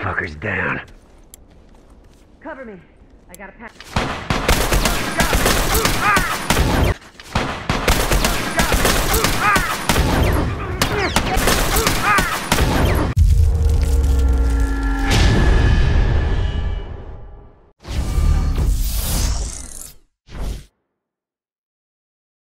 Fucker's down. Cover me. I got a pack.